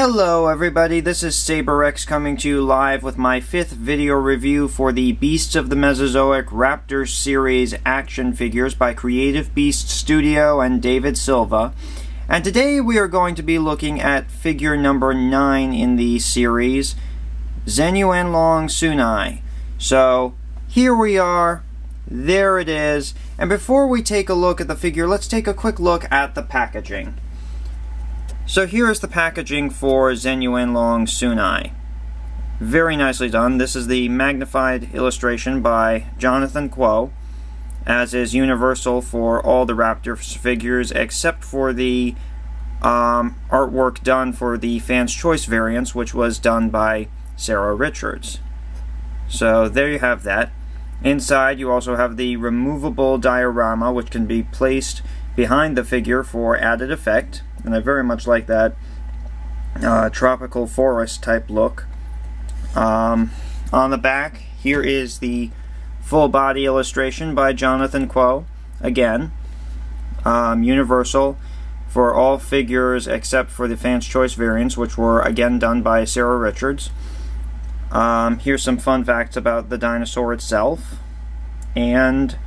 Hello everybody, this is Saberrex coming to you live with my fifth video review for the Beasts of the Mesozoic Raptors series action figures by Creative Beast Studio and David Silva. And today we are going to be looking at figure number 9 in the series, Zhenyuanlong suni. So, here we are, there it is, and before we take a look at the figure, let's take a quick look at the packaging. So here is the packaging for Zhenyuanlong suni. Very nicely done. This is the magnified illustration by Jonathan Kuo, as is universal for all the Raptor figures except for the um, artwork done for the Fan's Choice variants, which was done by Sarah Richards. So there you have that. Inside you also have the removable diorama, which can be placed behind the figure for added effect and I very much like that uh, tropical forest type look. Um, on the back, here is the full body illustration by Jonathan Kuo. Again, um, universal for all figures except for the Fan's Choice variants, which were again done by Sarah Richards. Um, here's some fun facts about the dinosaur itself. And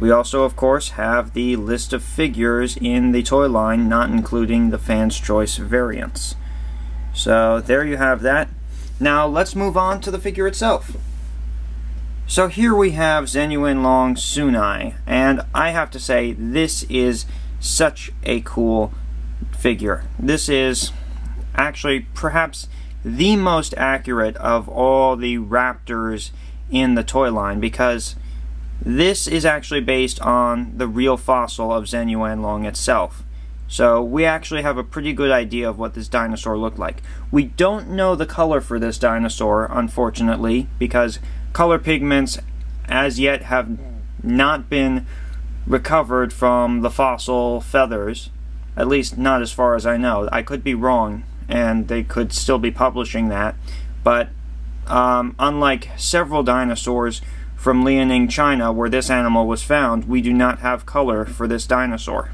we also, of course, have the list of figures in the toy line, not including the Fan's Choice variants. So there you have that. Now let's move on to the figure itself. So here we have Zhenyuanlong suni, and I have to say this is such a cool figure. This is actually perhaps the most accurate of all the raptors in the toy line because this is actually based on the real fossil of Zhenyuanlong itself. So we actually have a pretty good idea of what this dinosaur looked like. We don't know the color for this dinosaur, unfortunately, because color pigments as yet have not been recovered from the fossil feathers. At least not as far as I know. I could be wrong, and they could still be publishing that. But um, unlike several dinosaurs, from Liaoning, China, where this animal was found, we do not have color for this dinosaur.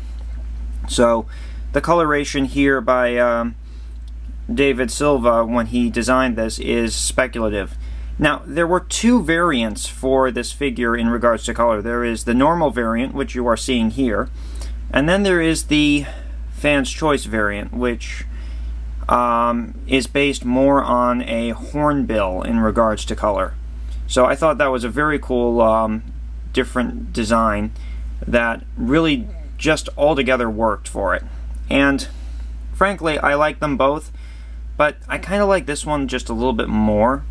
So, the coloration here by um, David Silva, when he designed this, is speculative. Now, there were two variants for this figure in regards to color. There is the normal variant, which you are seeing here, and then there is the Fan's Choice variant, which um, is based more on a hornbill in regards to color. So I thought that was a very cool, um, different design that really just altogether worked for it. And frankly, I like them both, but I kind of like this one just a little bit more.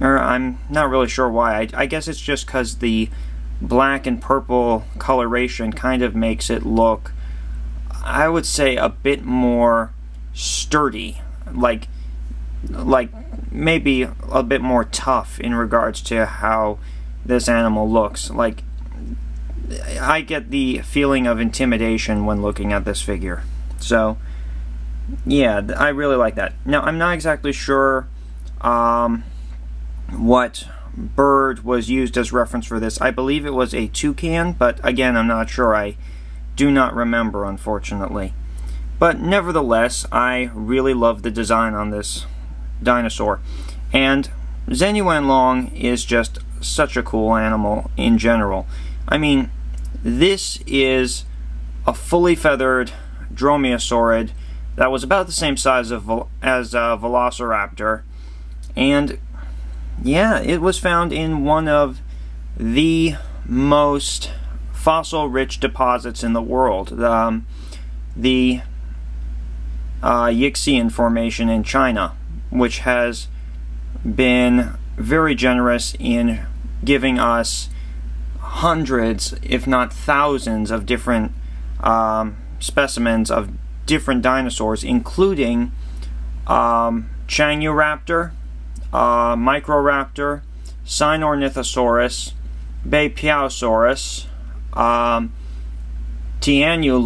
Or I'm not really sure why. I, I guess it's just because the black and purple coloration kind of makes it look, I would say, a bit more sturdy. Like, like maybe a bit more tough in regards to how this animal looks. Like, I get the feeling of intimidation when looking at this figure. So, yeah, I really like that. Now, I'm not exactly sure um, what bird was used as reference for this. I believe it was a toucan, but again, I'm not sure. I do not remember, unfortunately. But nevertheless, I really love the design on this dinosaur. And Zhenyuanlong is just such a cool animal in general. I mean, this is a fully feathered dromaeosaurid that was about the same size of, as a velociraptor. And yeah, it was found in one of the most fossil-rich deposits in the world. Um, the uh, Yixian Formation in China which has been very generous in giving us hundreds, if not thousands, of different um, specimens of different dinosaurs, including um, uh, Microraptor, Sinornithosaurus, Beipiaosaurus, um, Tianyu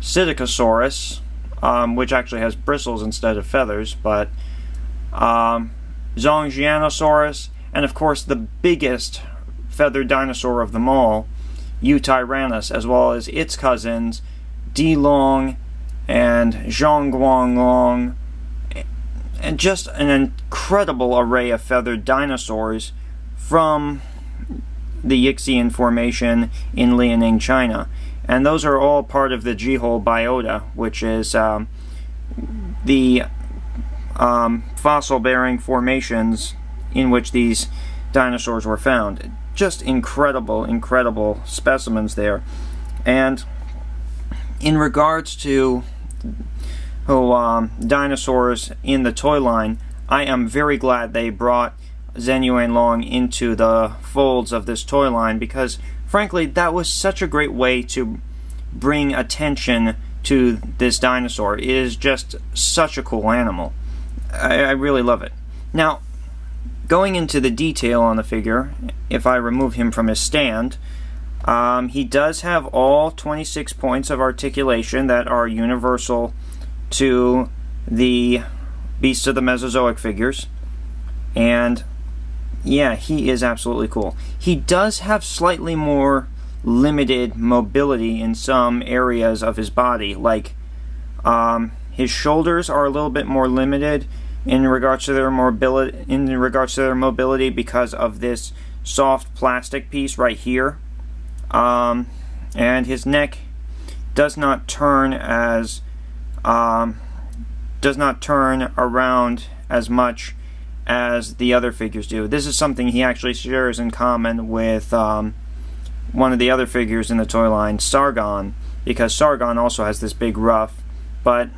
Psittacosaurus, um, which actually has bristles instead of feathers, but um, Zhongjianosaurus, and of course the biggest feathered dinosaur of them all, Yutyrannus, as well as its cousins, Dilong and Zhang Guanglong, and just an incredible array of feathered dinosaurs from the Yixian Formation in Liaoning, China. And those are all part of the Jehol biota, which is um, the um, fossil-bearing formations in which these dinosaurs were found. Just incredible, incredible specimens there. And in regards to oh, um, dinosaurs in the toy line, I am very glad they brought Zhen Yuanlong into the folds of this toy line because, frankly, that was such a great way to bring attention to this dinosaur. It is just such a cool animal. I, I really love it. Now, going into the detail on the figure, if I remove him from his stand, um, he does have all 26 points of articulation that are universal to the Beasts of the Mesozoic figures. And yeah, he is absolutely cool. He does have slightly more limited mobility in some areas of his body, like um, his shoulders are a little bit more limited in regards to their mobility in regards to their mobility because of this soft plastic piece right here um, and his neck does not turn as um, does not turn around as much as the other figures do. This is something he actually shares in common with um, one of the other figures in the toy line, Tsaagan, because Tsaagan also has this big ruff. But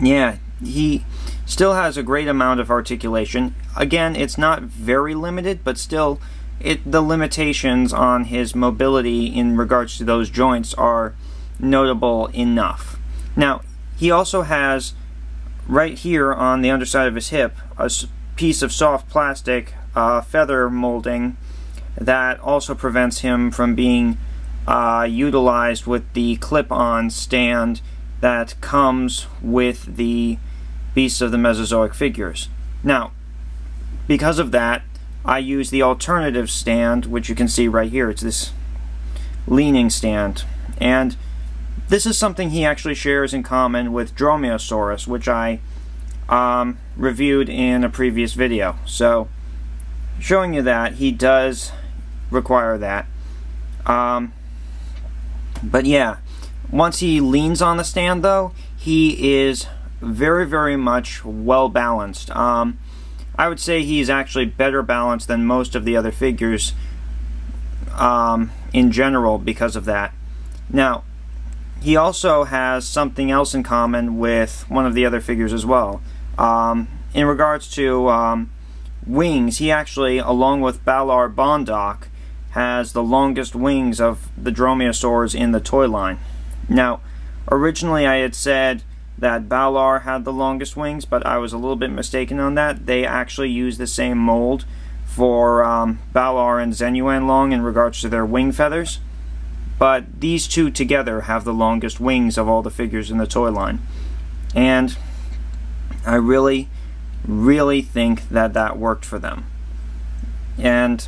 yeah, he still has a great amount of articulation. Again, it's not very limited, but still it the limitations on his mobility in regards to those joints are notable enough. Now, he also has right here on the underside of his hip a piece of soft plastic uh, feather molding that also prevents him from being uh, utilized with the clip-on stand that comes with the Beasts of the Mesozoic figures. Now, because of that, I use the alternative stand, which you can see right here. It's this leaning stand. And this is something he actually shares in common with Dromaeosaurus, which I um, reviewed in a previous video. So, showing you that, he does require that. Um, but yeah, once he leans on the stand, though, he is very, very much well balanced. Um, I would say he's actually better balanced than most of the other figures um, in general because of that. Now, he also has something else in common with one of the other figures as well. Um, in regards to um, wings, he actually, along with Balaur bondoc, has the longest wings of the dromaeosaurs in the toy line. Now, originally I had said that Balaur had the longest wings, but I was a little bit mistaken on that. They actually use the same mold for um, Balar and Zhen Yuanlong in regards to their wing feathers. But these two together have the longest wings of all the figures in the toy line. And I really, really think that that worked for them. And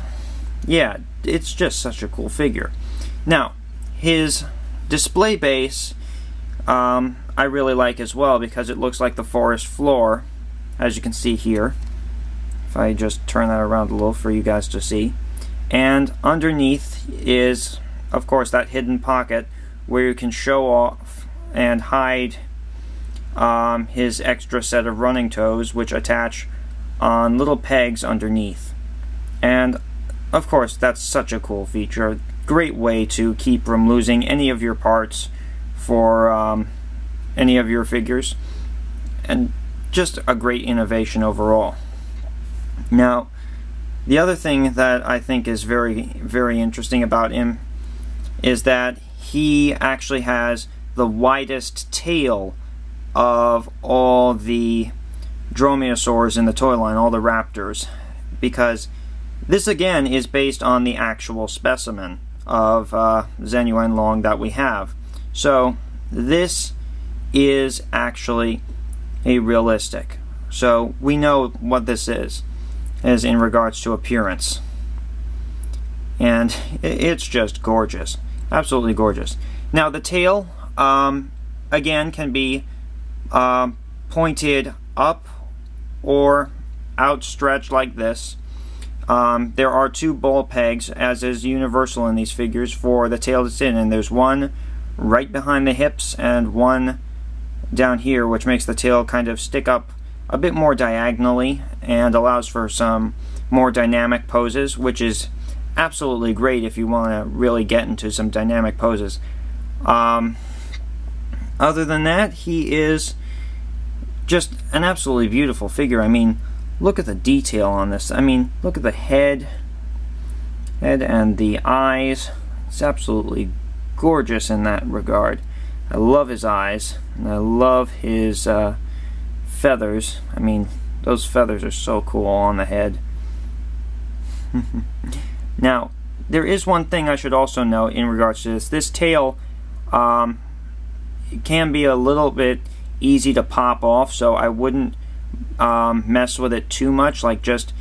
yeah, it's just such a cool figure. Now, his display base um, I really like as well because it looks like the forest floor, as you can see here. If I just turn that around a little for you guys to see. And underneath is, of course, that hidden pocket where you can show off and hide um, his extra set of running toes, which attach on little pegs underneath. And, of course, that's such a cool feature. Great way to keep from losing any of your parts for um, any of your figures and just a great innovation overall. Now, the other thing that I think is very, very interesting about him is that he actually has the widest tail of all the dromaeosaurs in the toy line, all the raptors, because this again is based on the actual specimen of uh, Yuanlong that we have. So this is actually a realistic. So we know what this is, as in regards to appearance. And it's just gorgeous. Absolutely gorgeous. Now the tail, um, again, can be uh, pointed up or outstretched like this. Um, there are two ball pegs, as is universal in these figures, for the tail to sit in. And there's one right behind the hips and one down here, which makes the tail kind of stick up a bit more diagonally and allows for some more dynamic poses, which is absolutely great if you want to really get into some dynamic poses. Um, other than that, he is just an absolutely beautiful figure. I mean, look at the detail on this. I mean, look at the head, head and the eyes. It's absolutely gorgeous in that regard. I love his eyes, and I love his uh, feathers. I mean, those feathers are so cool on the head. now, there is one thing I should also note in regards to this. This tail um, can be a little bit easy to pop off, so I wouldn't um, mess with it too much. Like just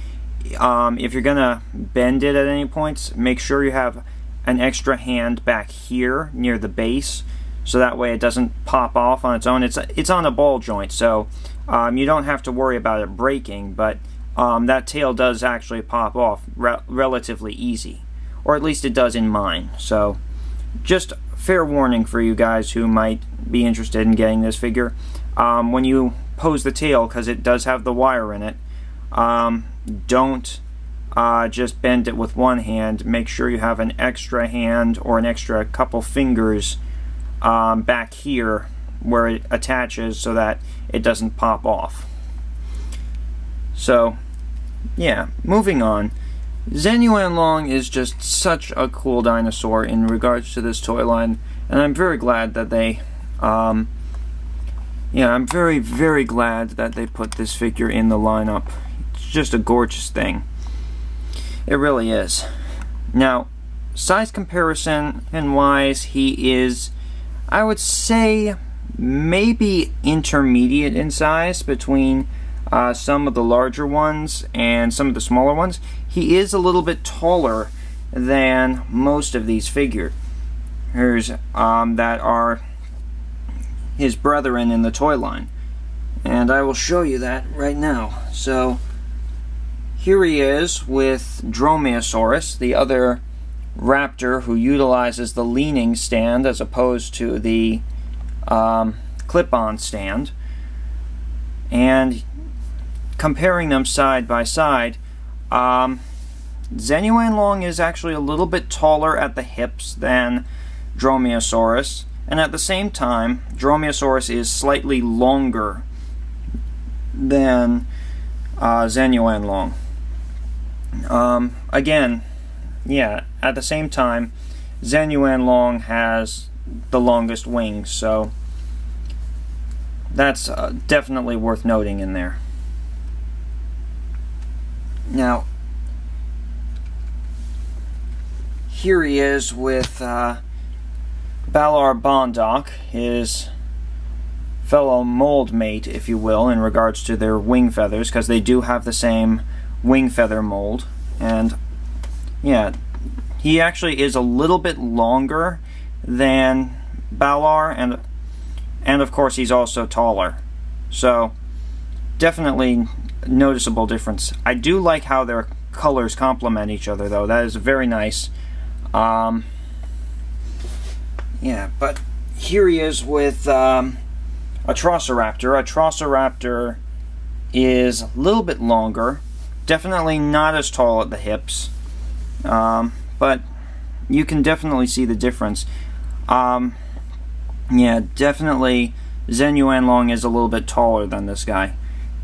um, if you're gonna bend it at any points, make sure you have an extra hand back here near the base, so that way it doesn't pop off on its own. It's it's on a ball joint, so um, you don't have to worry about it breaking. But um, that tail does actually pop off re relatively easy, or at least it does in mine. So just fair warning for you guys who might be interested in getting this figure. Um, when you pose the tail, because it does have the wire in it, um, don't uh, just bend it with one hand. Make sure you have an extra hand or an extra couple fingers um, back here where it attaches so that it doesn't pop off. So, yeah, moving on. Zhen Yuanlong is just such a cool dinosaur in regards to this toy line, and I'm very glad that they, um, yeah, I'm very, very glad that they put this figure in the lineup. It's just a gorgeous thing. It really is. Now, size comparison and wise, he is, I would say, maybe intermediate in size between uh, some of the larger ones and some of the smaller ones. He is a little bit taller than most of these figures um, that are his brethren in the toy line. And I will show you that right now. So here he is with Dromaeosaurus, the other raptor who utilizes the leaning stand as opposed to the um, clip-on stand. And comparing them side by side, um, Zhen Yuanlong is actually a little bit taller at the hips than Dromaeosaurus, and at the same time, Dromaeosaurus is slightly longer than uh, Zhen Yuanlong. Um, again, yeah, at the same time, Zhen Yuanlong has the longest wings, so that's uh, definitely worth noting in there. Now, here he is with uh, Balaur bondoc, his fellow mold mate, if you will, in regards to their wing feathers, because they do have the same wing feather mold. And, yeah, he actually is a little bit longer than Balar, and, and of course he's also taller. So, definitely noticeable difference. I do like how their colors complement each other, though. That is very nice. Um, yeah, but here he is with um, Atrociraptor. A Trosiraptor is a little bit longer, definitely not as tall at the hips, um, but you can definitely see the difference. Um, yeah, definitely Zhen Yuanlong is a little bit taller than this guy.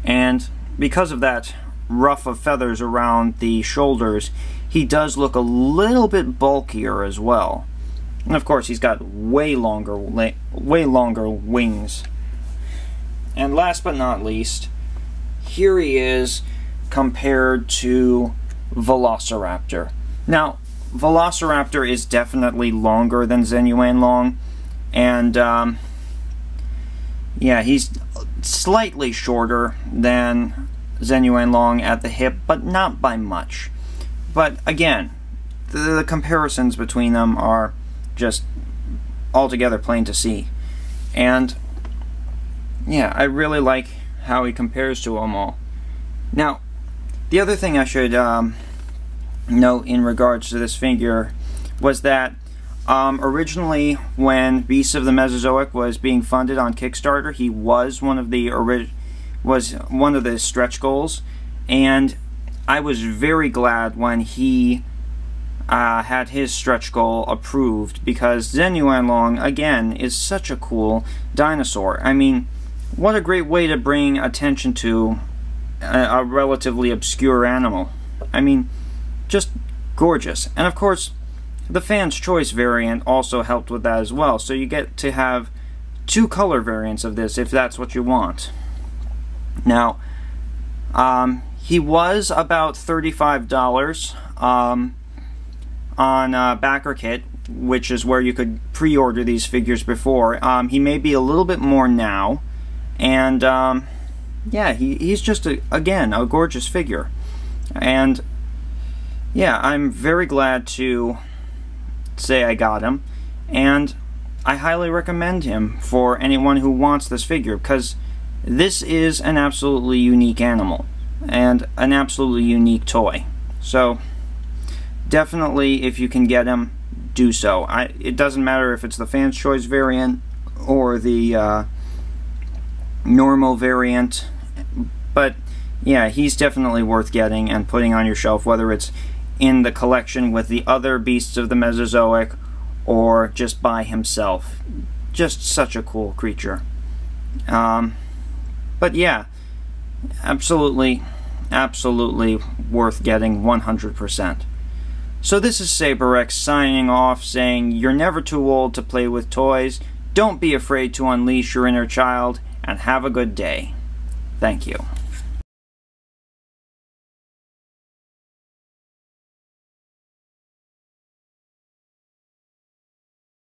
And because of that ruff of feathers around the shoulders, he does look a little bit bulkier as well. And of course, he's got way longer, way longer wings. And last but not least, here he is compared to Velociraptor. Now, Velociraptor is definitely longer than Zhen Yuanlong, and um, yeah, he's slightly shorter than Zhen Yuanlong at the hip, but not by much. But again, the, the comparisons between them are just altogether plain to see. And yeah, I really like how he compares to them all. Now, the other thing I should um, note in regards to this figure was that um, originally, when Beasts of the Mesozoic was being funded on Kickstarter, he was one of the was one of the stretch goals, and I was very glad when he uh, had his stretch goal approved because Zhen Yuanlong again is such a cool dinosaur. I mean, what a great way to bring attention to a, a relatively obscure animal. I mean, just gorgeous. And of course, the fan's choice variant also helped with that as well. So you get to have two color variants of this if that's what you want. Now, um, he was about $35 um, on uh, BackerKit, which is where you could pre-order these figures before. Um, he may be a little bit more now, and um, yeah, he, he's just, a, again, a gorgeous figure. And yeah, I'm very glad to say I got him, and I highly recommend him for anyone who wants this figure because this is an absolutely unique animal and an absolutely unique toy. So definitely, if you can get him, do so. I, it doesn't matter if it's the Fan's Choice variant or the uh, normal variant, but yeah, he's definitely worth getting and putting on your shelf, whether it's in the collection with the other beasts of the Mesozoic or just by himself. Just such a cool creature. Um, but yeah, absolutely, absolutely worth getting 100%. So this is Saberrex signing off saying, You're never too old to play with toys. Don't be afraid to unleash your inner child, and have a good day. Thank you.